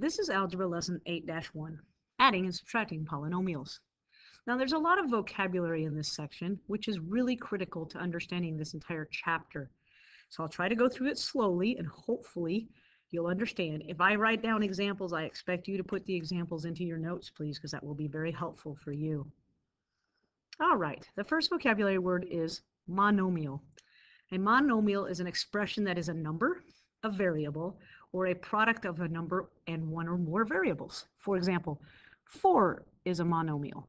This is Algebra Lesson 8-1, Adding and Subtracting Polynomials. Now there's a lot of vocabulary in this section, which is really critical to understanding this entire chapter. So I'll try to go through it slowly and hopefully you'll understand. If I write down examples, I expect you to put the examples into your notes, please, because that will be very helpful for you. All right, the first vocabulary word is monomial. A monomial is an expression that is a number, a variable, or a product of a number and one or more variables. For example, 4 is a monomial.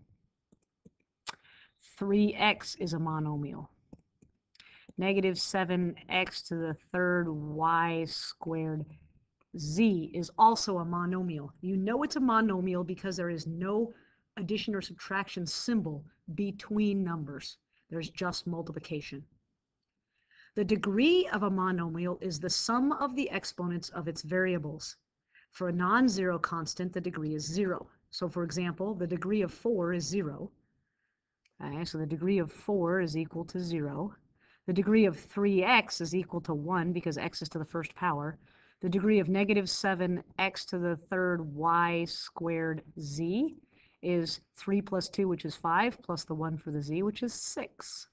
3x is a monomial. Negative 7x to the third y squared z is also a monomial. You know it's a monomial because there is no addition or subtraction symbol between numbers. There's just multiplication. The degree of a monomial is the sum of the exponents of its variables. For a non-zero constant, the degree is zero. So for example, the degree of 4 is 0. Okay, so the degree of 4 is equal to 0. The degree of 3x is equal to 1 because x is to the first power. The degree of negative 7x to the third y squared z is 3 plus 2, which is 5, plus the 1 for the z, which is 6.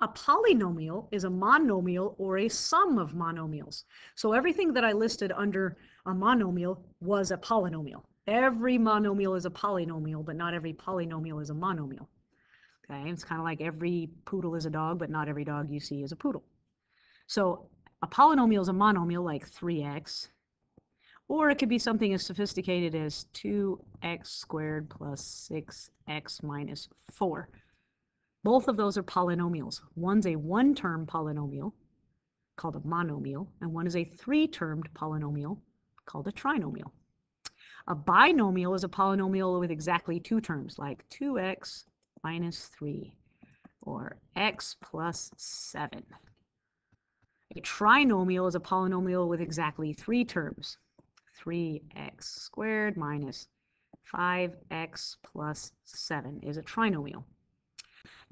A polynomial is a monomial or a sum of monomials. So everything that I listed under a monomial was a polynomial. Every monomial is a polynomial, but not every polynomial is a monomial. Okay, it's kind of like every poodle is a dog, but not every dog you see is a poodle. So a polynomial is a monomial like 3x, or it could be something as sophisticated as 2x squared plus 6x minus 4. Both of those are polynomials. One's a one-term polynomial called a monomial, and one is a three-termed polynomial called a trinomial. A binomial is a polynomial with exactly two terms, like 2x minus 3 or x plus 7. A trinomial is a polynomial with exactly three terms, 3x squared minus 5x plus 7 is a trinomial.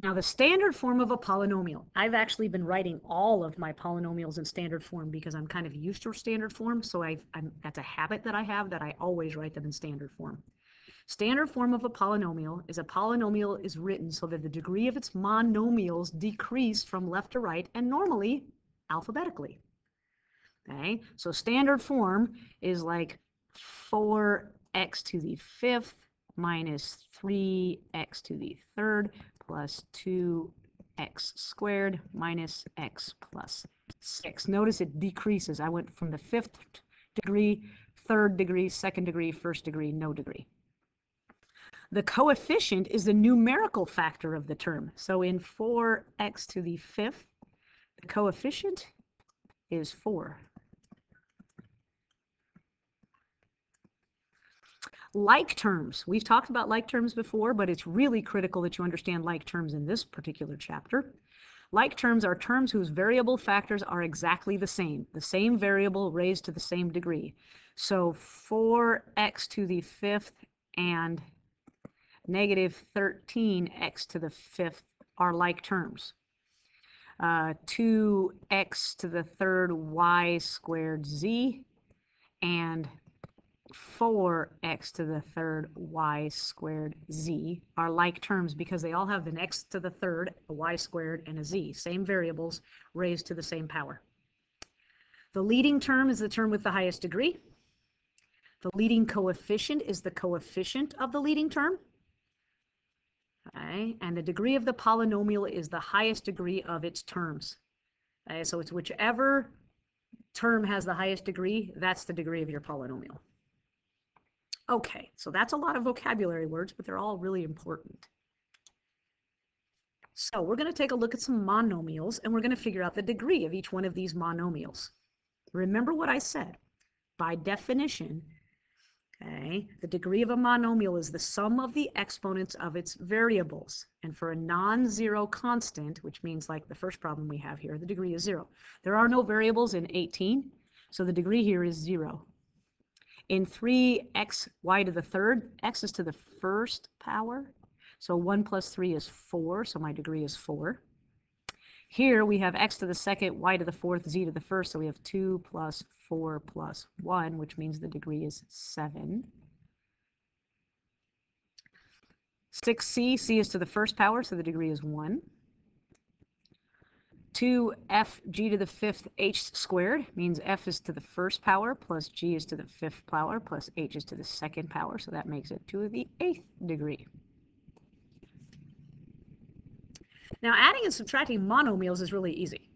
Now the standard form of a polynomial, I've actually been writing all of my polynomials in standard form because I'm kind of used to standard form, so i am that's a habit that I have that I always write them in standard form. Standard form of a polynomial is a polynomial is written so that the degree of its monomials decrease from left to right and normally alphabetically. Okay, so standard form is like 4x to the fifth minus 3x to the third plus 2x squared minus x plus 6. Notice it decreases. I went from the fifth degree, third degree, second degree, first degree, no degree. The coefficient is the numerical factor of the term. So in 4x to the fifth, the coefficient is 4. Like terms. We've talked about like terms before, but it's really critical that you understand like terms in this particular chapter. Like terms are terms whose variable factors are exactly the same, the same variable raised to the same degree. So 4x to the fifth and negative 13x to the fifth are like terms. Uh, 2x to the third y squared z and 4x to the third y squared z are like terms because they all have an x to the third, a y squared, and a z, same variables raised to the same power. The leading term is the term with the highest degree. The leading coefficient is the coefficient of the leading term. Okay, and the degree of the polynomial is the highest degree of its terms. Okay, so it's whichever term has the highest degree, that's the degree of your polynomial. Okay, so that's a lot of vocabulary words, but they're all really important. So we're going to take a look at some monomials, and we're going to figure out the degree of each one of these monomials. Remember what I said. By definition, okay, the degree of a monomial is the sum of the exponents of its variables. And for a non-zero constant, which means like the first problem we have here, the degree is zero. There are no variables in 18, so the degree here is zero. In 3x y to the third, x is to the first power. So 1 plus 3 is 4, so my degree is 4. Here we have x to the second, y to the fourth, z to the first, so we have 2 plus 4 plus 1, which means the degree is 7. 6c, c is to the first power, so the degree is 1. 2f g to the fifth h squared means f is to the first power plus g is to the fifth power plus h is to the second power, so that makes it to the eighth degree. Now adding and subtracting monomials is really easy.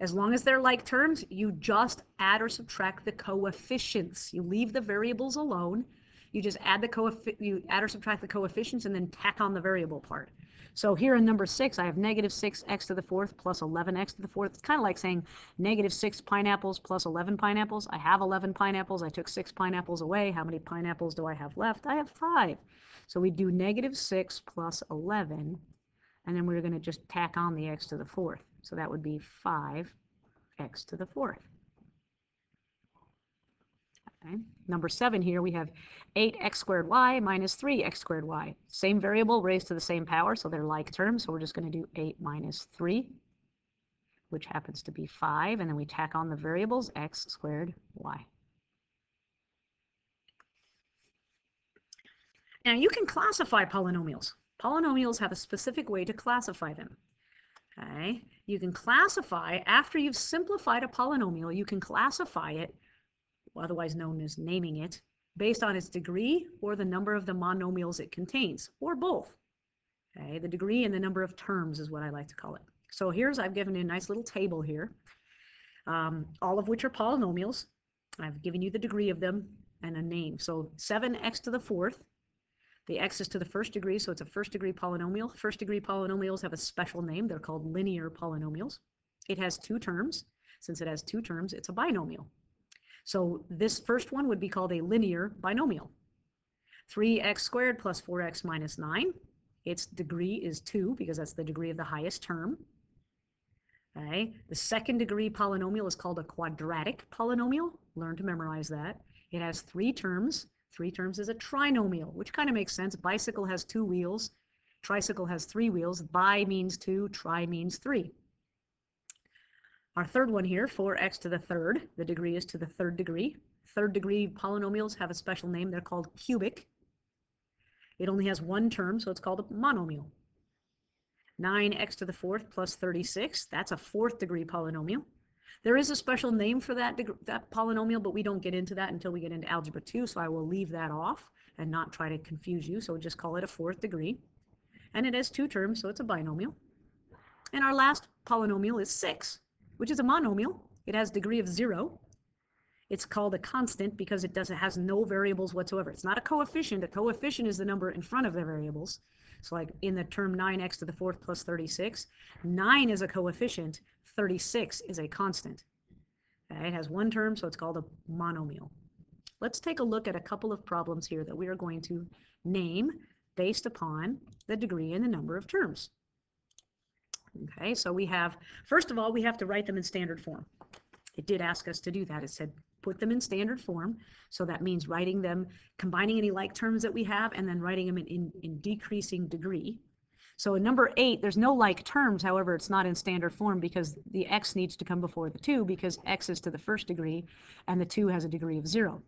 As long as they're like terms, you just add or subtract the coefficients. You leave the variables alone. You just add the coefficient, you add or subtract the coefficients and then tack on the variable part. So here in number six, I have negative 6x to the fourth plus 11x to the fourth. It's kind of like saying negative 6 pineapples plus 11 pineapples. I have 11 pineapples. I took 6 pineapples away. How many pineapples do I have left? I have 5. So we do negative 6 plus 11, and then we're going to just tack on the x to the fourth. So that would be 5x to the fourth. Okay. Number seven here, we have 8x squared y minus 3x squared y. Same variable raised to the same power, so they're like terms. So we're just going to do 8 minus 3, which happens to be 5. And then we tack on the variables x squared y. Now you can classify polynomials. Polynomials have a specific way to classify them. Okay, you can classify, after you've simplified a polynomial, you can classify it otherwise known as naming it, based on its degree or the number of the monomials it contains, or both. Okay, the degree and the number of terms is what I like to call it. So here's, I've given you a nice little table here, um, all of which are polynomials. I've given you the degree of them and a name. So 7x to the fourth, the x is to the first degree, so it's a first degree polynomial. First degree polynomials have a special name. They're called linear polynomials. It has two terms. Since it has two terms, it's a binomial. So this first one would be called a linear binomial. 3x squared plus 4x minus 9. Its degree is 2 because that's the degree of the highest term. Okay. The second degree polynomial is called a quadratic polynomial. Learn to memorize that. It has three terms. Three terms is a trinomial, which kind of makes sense. Bicycle has two wheels. Tricycle has three wheels. Bi means two, tri means three. Our third one here, 4x to the third, the degree is to the third degree. Third degree polynomials have a special name. They're called cubic. It only has one term, so it's called a monomial. 9x to the fourth plus 36, that's a fourth degree polynomial. There is a special name for that, that polynomial, but we don't get into that until we get into algebra 2, so I will leave that off and not try to confuse you, so just call it a fourth degree. And it has two terms, so it's a binomial. And our last polynomial is 6 which is a monomial. It has degree of zero. It's called a constant because it does it has no variables whatsoever. It's not a coefficient. A coefficient is the number in front of the variables. So like in the term 9x to the fourth plus 36, 9 is a coefficient, 36 is a constant. Okay, it has one term, so it's called a monomial. Let's take a look at a couple of problems here that we are going to name based upon the degree and the number of terms. Okay, so we have, first of all, we have to write them in standard form. It did ask us to do that. It said put them in standard form. So that means writing them, combining any like terms that we have, and then writing them in, in, in decreasing degree. So in number eight, there's no like terms. However, it's not in standard form because the x needs to come before the 2 because x is to the first degree and the 2 has a degree of 0.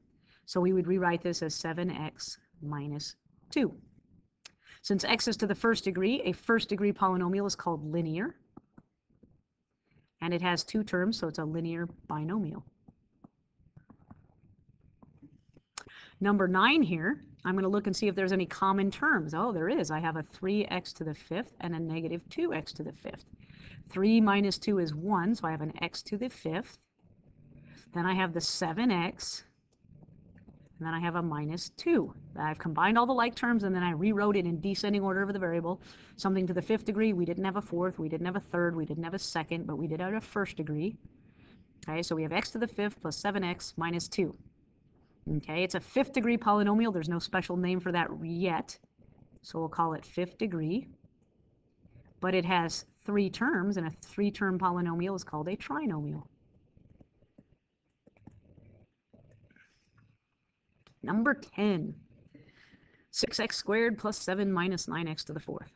So we would rewrite this as 7x minus 2. Since x is to the first degree, a first degree polynomial is called linear. And it has two terms, so it's a linear binomial. Number 9 here, I'm going to look and see if there's any common terms. Oh, there is. I have a 3x to the fifth and a negative 2x to the fifth. 3 minus 2 is 1, so I have an x to the fifth. Then I have the 7x and then I have a minus 2. I've combined all the like terms, and then I rewrote it in descending order of the variable. Something to the fifth degree, we didn't have a fourth, we didn't have a third, we didn't have a second, but we did have a first degree. Okay, so we have x to the fifth plus 7x minus 2. Okay, it's a fifth degree polynomial. There's no special name for that yet, so we'll call it fifth degree. But it has three terms, and a three-term polynomial is called a trinomial. Number 10, 6x squared plus 7 minus 9x to the fourth.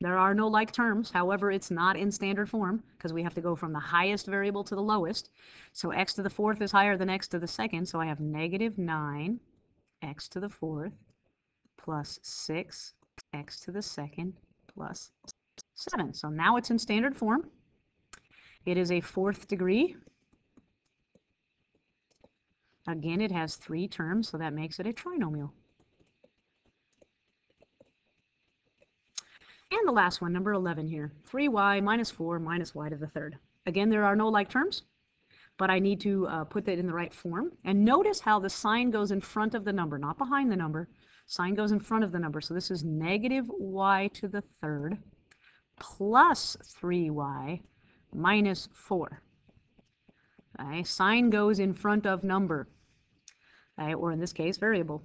There are no like terms. However, it's not in standard form because we have to go from the highest variable to the lowest. So x to the fourth is higher than x to the second. So I have negative 9 x to the fourth plus 6 x to the second plus 7. So now it's in standard form. It is a fourth degree. Again, it has three terms, so that makes it a trinomial. And the last one, number 11 here, 3y minus 4 minus y to the third. Again, there are no like terms, but I need to uh, put that in the right form. And notice how the sign goes in front of the number, not behind the number. Sign goes in front of the number. So this is negative y to the third plus 3y minus 4. Okay, sign goes in front of number, okay, or in this case, variable.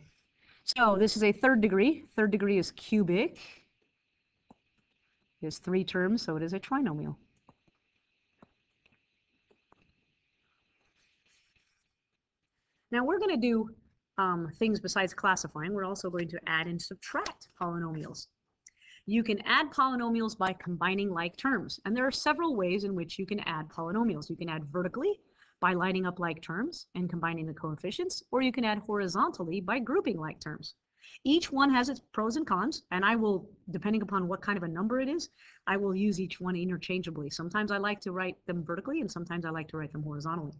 So this is a third degree. Third degree is cubic is three terms, so it is a trinomial. Now we're going to do um, things besides classifying. We're also going to add and subtract polynomials. You can add polynomials by combining like terms, and there are several ways in which you can add polynomials. You can add vertically by lining up like terms and combining the coefficients, or you can add horizontally by grouping like terms. Each one has its pros and cons, and I will, depending upon what kind of a number it is, I will use each one interchangeably. Sometimes I like to write them vertically, and sometimes I like to write them horizontally.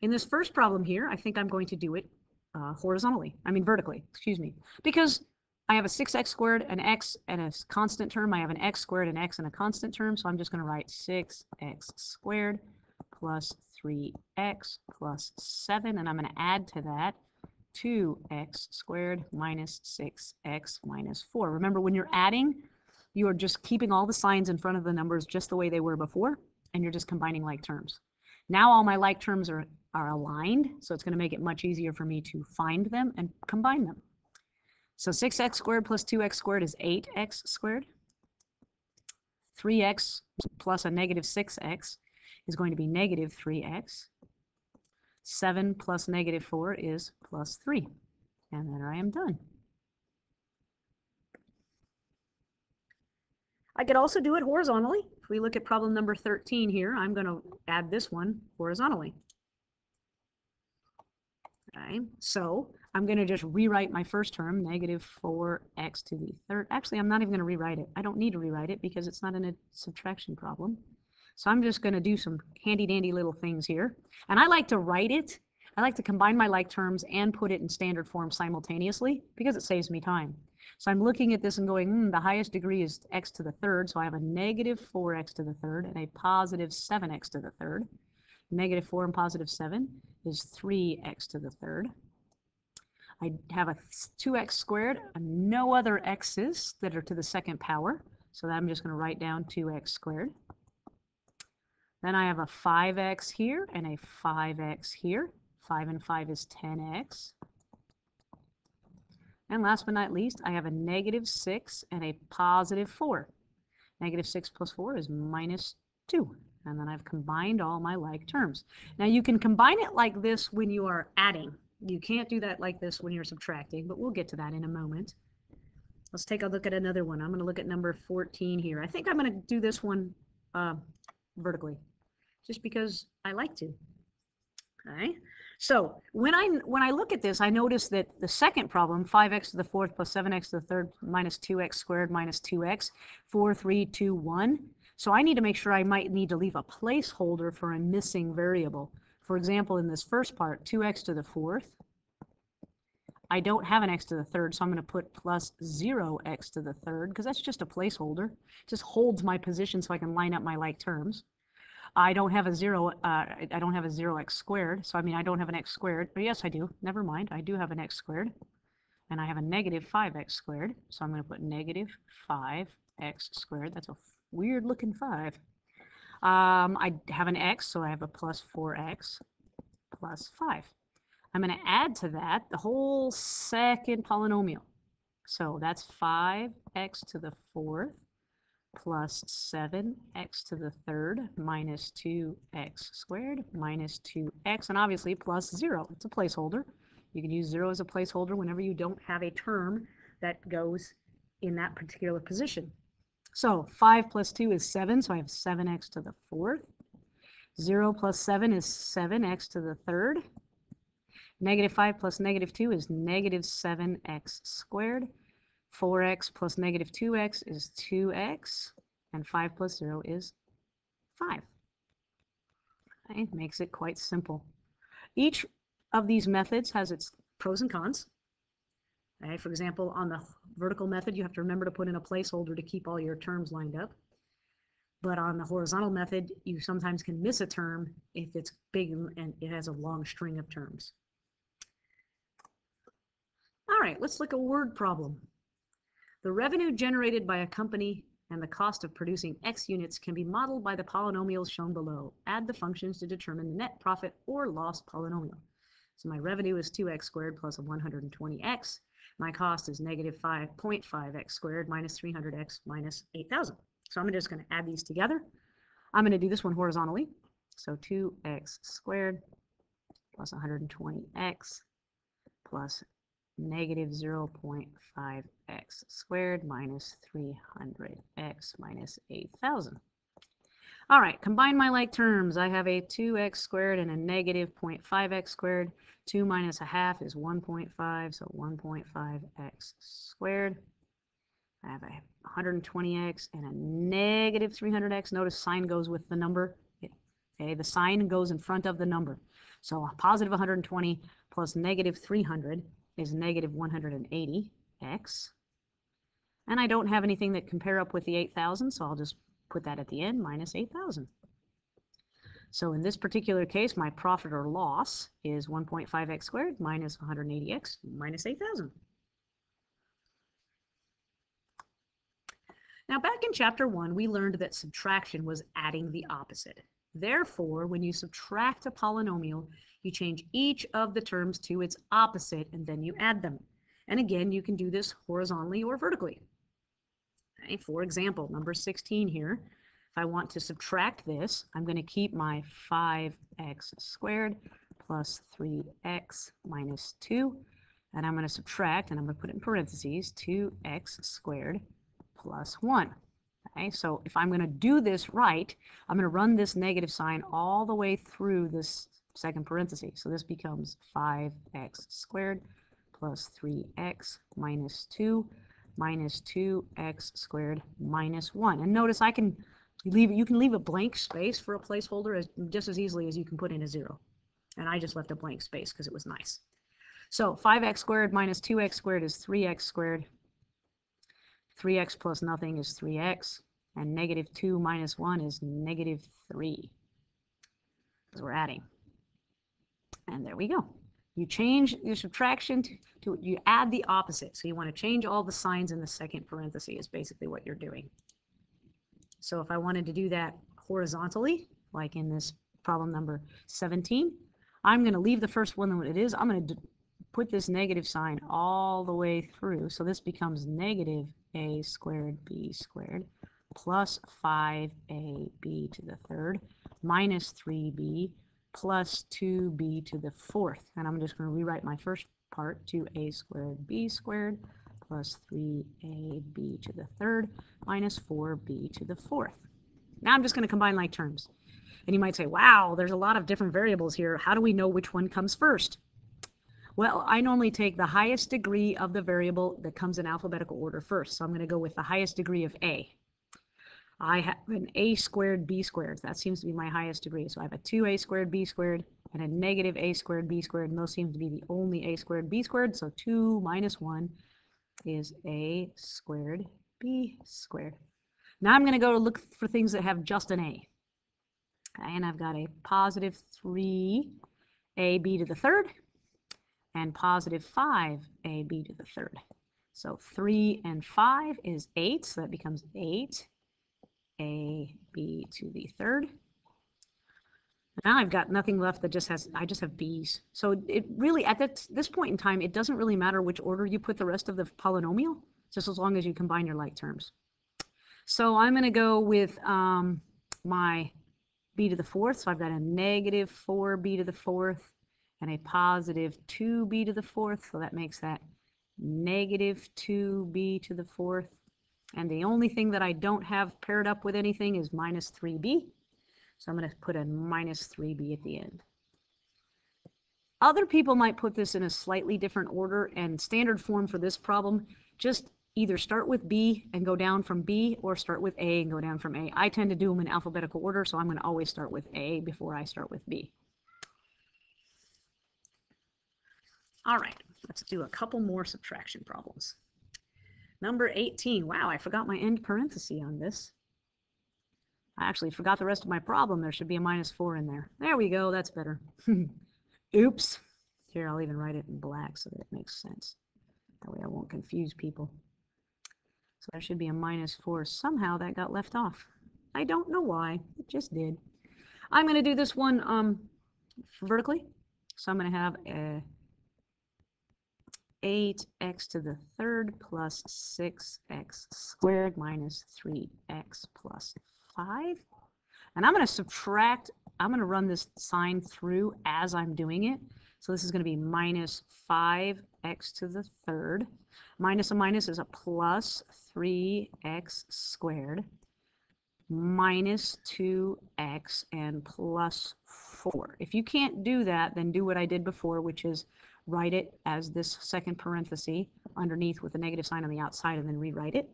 In this first problem here, I think I'm going to do it uh, horizontally, I mean vertically, excuse me, because I have a 6x squared, an x, and a constant term. I have an x squared, an x, and a constant term, so I'm just going to write 6x squared plus 3x plus 7, and I'm going to add to that 2x squared minus 6x minus 4. Remember, when you're adding, you are just keeping all the signs in front of the numbers just the way they were before, and you're just combining like terms. Now all my like terms are, are aligned, so it's going to make it much easier for me to find them and combine them. So 6x squared plus 2x squared is 8x squared. 3x plus a negative 6x is going to be negative 3x. 7 plus negative 4 is plus 3. And then I am done. I could also do it horizontally. If we look at problem number 13 here, I'm going to add this one horizontally. Okay, so I'm going to just rewrite my first term, negative 4x to the third. Actually, I'm not even going to rewrite it. I don't need to rewrite it because it's not in a subtraction problem. So I'm just going to do some handy dandy little things here. And I like to write it. I like to combine my like terms and put it in standard form simultaneously because it saves me time. So I'm looking at this and going, mm, the highest degree is x to the third. So I have a negative 4x to the third and a positive 7x to the third. Negative 4 and positive 7 is 3x to the third. I have a 2x squared, and no other x's that are to the second power. So I'm just going to write down 2x squared. Then I have a 5x here and a 5x here. 5 and 5 is 10x. And last but not least, I have a negative 6 and a positive 4. Negative 6 plus 4 is minus 2. And then I've combined all my like terms. Now you can combine it like this when you are adding. You can't do that like this when you're subtracting, but we'll get to that in a moment. Let's take a look at another one. I'm going to look at number 14 here. I think I'm going to do this one uh, vertically just because I like to. Okay. So when I when I look at this, I notice that the second problem, 5x to the fourth plus 7x to the third minus 2x squared minus 2x, 4, 3, 2, 1. So I need to make sure I might need to leave a placeholder for a missing variable. For example, in this first part, 2x to the fourth. I don't have an x to the third, so I'm going to put plus 0x to the third, because that's just a placeholder. It just holds my position so I can line up my like terms. I don't have a zero, uh, I don't have a zero x squared, so I mean I don't have an x squared, but yes I do, never mind, I do have an x squared, and I have a negative 5x squared, so I'm going to put negative 5x squared, that's a weird looking 5. Um, I have an x, so I have a plus 4x plus 5. I'm going to add to that the whole second polynomial. So that's 5x to the fourth plus 7x to the third minus 2x squared minus 2x, and obviously plus 0. It's a placeholder. You can use 0 as a placeholder whenever you don't have a term that goes in that particular position. So 5 plus 2 is 7, so I have 7x to the fourth. 0 plus 7 is 7x to the third. Negative 5 plus negative 2 is negative 7x squared. 4x plus negative 2x is 2x. And 5 plus 0 is 5. Okay, makes it quite simple. Each of these methods has its pros and cons. Okay, for example, on the vertical method, you have to remember to put in a placeholder to keep all your terms lined up. But on the horizontal method, you sometimes can miss a term if it's big and it has a long string of terms. All right, let's look at a word problem. The revenue generated by a company and the cost of producing X units can be modeled by the polynomials shown below. Add the functions to determine the net profit or loss polynomial. So my revenue is 2x squared plus 120x. My cost is negative 5.5x squared minus 300x minus 8,000. So I'm just going to add these together. I'm going to do this one horizontally. So 2x squared plus 120x plus negative 0.5x squared minus 300x minus 8,000. All right, combine my like terms. I have a 2x squared and a negative 0.5x squared. 2 minus a half is 1.5, so 1.5x squared. I have a 120x and a negative 300x. Notice sign goes with the number. Okay, the sign goes in front of the number. So positive 120 plus negative 300 is negative 180x. And I don't have anything that compare up with the 8,000, so I'll just put that at the end, minus 8,000. So in this particular case, my profit or loss is 1.5x squared minus 180x minus 8,000. Now back in chapter 1, we learned that subtraction was adding the opposite. Therefore, when you subtract a polynomial, you change each of the terms to its opposite and then you add them. And again, you can do this horizontally or vertically. Okay, for example, number 16 here, if I want to subtract this, I'm going to keep my 5x squared plus 3x minus 2, and I'm going to subtract, and I'm going to put it in parentheses, 2x squared plus 1. Okay, so if I'm going to do this right, I'm going to run this negative sign all the way through this second parenthesis. So this becomes 5x squared plus 3x minus 2 minus 2x squared minus 1. And notice I can leave you can leave a blank space for a placeholder as, just as easily as you can put in a 0. And I just left a blank space because it was nice. So 5x squared minus 2x squared is 3x squared 3x plus nothing is 3x, and negative 2 minus 1 is negative 3, because we're adding. And there we go. You change your subtraction to, to, you add the opposite. So you want to change all the signs in the second parenthesis is basically what you're doing. So if I wanted to do that horizontally, like in this problem number 17, I'm going to leave the first one what it is. I'm going to put this negative sign all the way through. So this becomes negative a squared b squared plus 5ab to the third minus 3b plus 2b to the fourth. And I'm just going to rewrite my first part to a squared b squared plus 3ab to the third minus 4b to the fourth. Now I'm just going to combine like terms. And you might say, wow, there's a lot of different variables here. How do we know which one comes first? Well, I normally take the highest degree of the variable that comes in alphabetical order first. So I'm going to go with the highest degree of a. I have an a squared b squared. That seems to be my highest degree. So I have a 2a squared b squared and a negative a squared b squared. And those seem to be the only a squared b squared. So 2 minus 1 is a squared b squared. Now I'm going to go look for things that have just an a. And I've got a positive 3ab to the third and positive 5ab to the third. So 3 and 5 is 8, so that becomes 8ab to the third. Now I've got nothing left that just has, I just have b's. So it really, at this point in time, it doesn't really matter which order you put the rest of the polynomial, just as long as you combine your like terms. So I'm going to go with um, my b to the fourth. So I've got a negative 4b to the fourth and a positive 2b to the fourth. So that makes that negative 2b to the fourth. And the only thing that I don't have paired up with anything is minus 3b. So I'm going to put a minus 3b at the end. Other people might put this in a slightly different order and standard form for this problem, just either start with B and go down from B or start with A and go down from A. I tend to do them in alphabetical order, so I'm going to always start with A before I start with B. All right, let's do a couple more subtraction problems. Number 18. Wow, I forgot my end parenthesis on this. I actually forgot the rest of my problem. There should be a minus 4 in there. There we go. That's better. Oops. Here, I'll even write it in black so that it makes sense. That way I won't confuse people. So there should be a minus 4. Somehow that got left off. I don't know why. It just did. I'm going to do this one um, vertically. So I'm going to have a 8x to the third plus 6x squared minus 3x plus 5. And I'm going to subtract, I'm going to run this sign through as I'm doing it. So this is going to be minus 5x to the third. Minus a minus is a plus 3x squared minus 2x and plus 4. If you can't do that, then do what I did before, which is write it as this second parenthesis underneath with a negative sign on the outside and then rewrite it.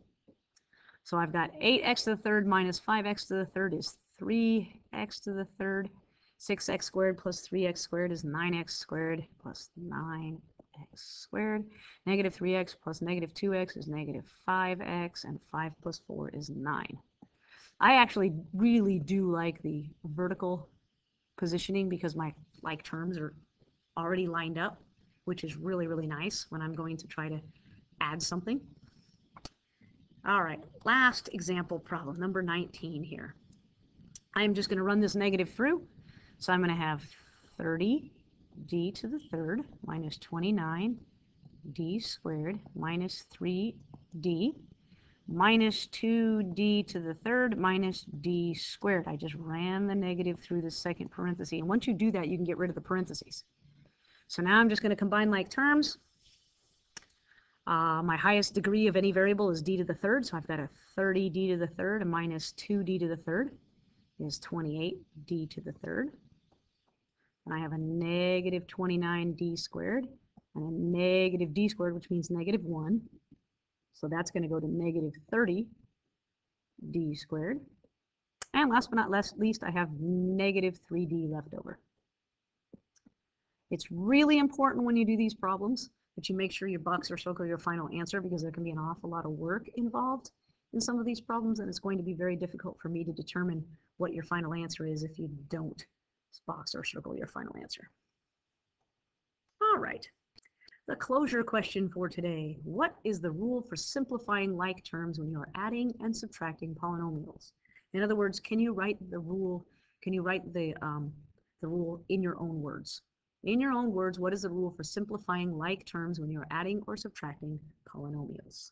So I've got 8x to the third minus 5x to the third is 3x to the third. 6x squared plus 3x squared is 9x squared plus 9x squared. Negative 3x plus negative 2x is negative 5x, and 5 plus 4 is 9. I actually really do like the vertical positioning because my like terms are already lined up which is really, really nice when I'm going to try to add something. All right, last example problem, number 19 here. I'm just going to run this negative through. So I'm going to have 30 d to the third minus 29 d squared minus 3d minus 2d to the third minus d squared. I just ran the negative through the second parenthesis. And once you do that, you can get rid of the parentheses. So now I'm just going to combine like terms. Uh, my highest degree of any variable is d to the third, so I've got a 30d to the third, a minus 2d to the third is 28d to the third. And I have a negative 29d squared and a negative d squared, which means negative 1. So that's going to go to negative 30d squared. And last but not least, I have negative 3d left over. It's really important when you do these problems that you make sure you box or circle your final answer because there can be an awful lot of work involved in some of these problems and it's going to be very difficult for me to determine what your final answer is if you don't box or circle your final answer. All right, the closure question for today. What is the rule for simplifying like terms when you are adding and subtracting polynomials? In other words, can you write the rule, can you write the, um, the rule in your own words? In your own words, what is the rule for simplifying like terms when you're adding or subtracting polynomials?